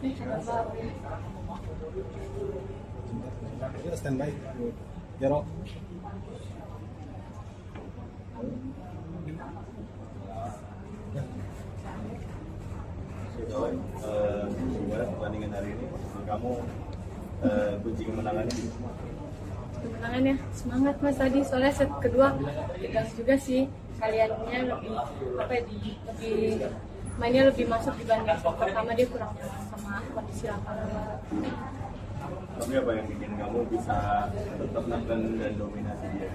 Kita standby. Jero. Kawan, eh, gimana pertandingan hari ini? Kamu eh, kunci kemenangannya kemenangannya semangat mas tadi soalnya set kedua tegas juga sih kaliannya lebih apa ya, di, lebih mainnya lebih masuk dibanding pertama dia kurang nyaman kondisi lapangan Tapi apa yang bikin kamu bisa tetap neken dan dominasi dia?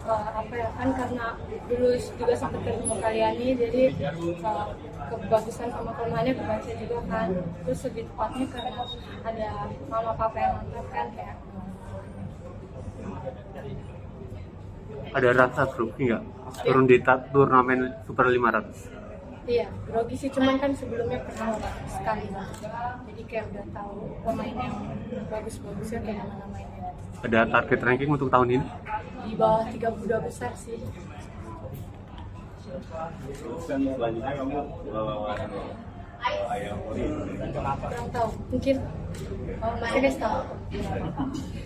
uh, apa ya kan karena dulu juga sempat ketemu kalian nih jadi uh, kebagusan sama kelemahannya kebaca juga kan. Terus lebih tepatnya karena ada mama papa yang nonton kan kayak. Ada rasa grogi nggak? Turun di ta- turnamen super 500 iya grogi sih. Cuman kan sebelumnya pernah sekali jadi kayak udah tahu pemain yang bagus-bagusnya kayak mana mainnya. Ada target ranking untuk tahun ini? Di bawah 32 besar sih. Kan selanjutnya kamu lawan ayam kurang tahu. Mungkin oh, masih kasih tahu.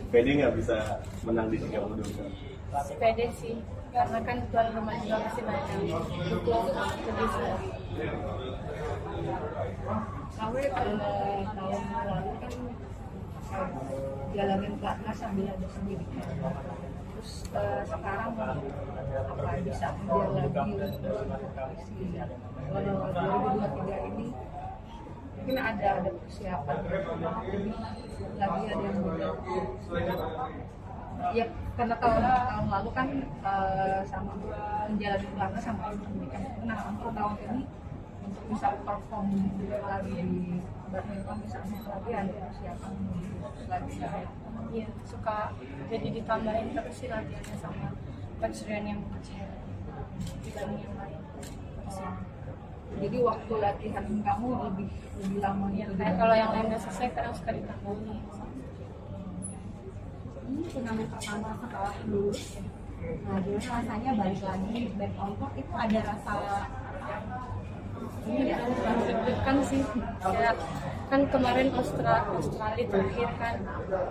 Pede nggak bisa menang di 32 pede sih karena kan tuan rumah juga masih banyak dukung lebih sih Kamu pada tahun lalu kan jalanin pelatnas sambil ada sendiri. Terus eh, sekarang apa bisa ambil lagi eh, 2023 ini mungkin ada ada persiapan lagi ada yang. Ya karena tahun tahun lalu kan eh, sama menjalani pelatnas sama pendidikan. Nah untuk tahun ini untuk bisa perform lagi di badminton bisa lagi ada persiapan lagi Iya, suka jadi ditambahin terus sih latihannya sama pencurian yang kecil dibanding yang lain. jadi waktu latihan kamu lebih lebih lama gitu. kayak kalau yang lain udah selesai, kadang suka ditambahin. Ini turnamen pertama setelah lulus nah gimana rasanya balik lagi back on court itu ada rasa Ini ya, deg-degan sih. Kayak kan kemarin Austra Australia terakhir kan,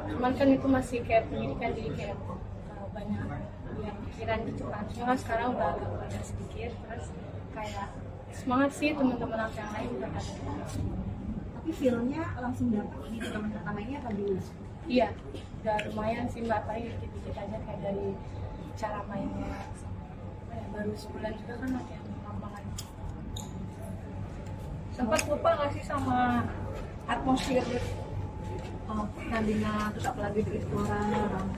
cuman kan itu masih kayak pendidikan jadi kayak uh, banyak yang pikiran gitu kan. Cuma sekarang udah agak ada sedikit, terus kayak semangat sih teman-teman aku yang lain ada. tapi feelnya langsung dapat di turnamen pertama ini atau dulu Iya, udah lumayan sih mbak. Paling dikit-dikit aja kayak dari cara mainnya. Eh, baru sebulan juga kan latihan lapangan. sempat lupa nggak sih sama atmosfer uh, pertandingan terus apalagi di Istora.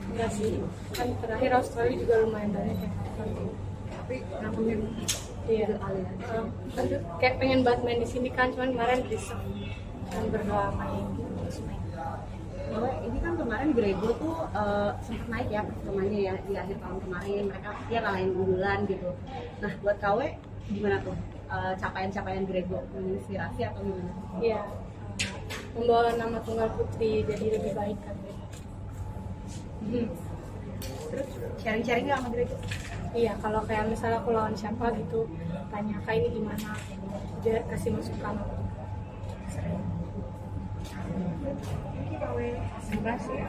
Enggak sih, kan terakhir Australia juga lumayan banyak yang tapi ngomongin Iya, tuh kayak pengen banget main di sini kan, cuman kemarin bisa dan berdua main terus main. Bahwa ini kan kemarin Grego tuh eh, sempat naik ya performanya ya di akhir tahun kemarin mereka dia ngalahin unggulan gitu nah buat KW gimana tuh Eh, capaian-capaian Grego menginspirasi atau gimana Iya, membawa nama tunggal putri jadi lebih baik kan. Hmm. terus sharing-sharing nggak sama Grego Iya, kalau kayak misalnya aku lawan siapa gitu, tanya kak ini gimana, dia kasih masukan. Sering. 你把谁呀？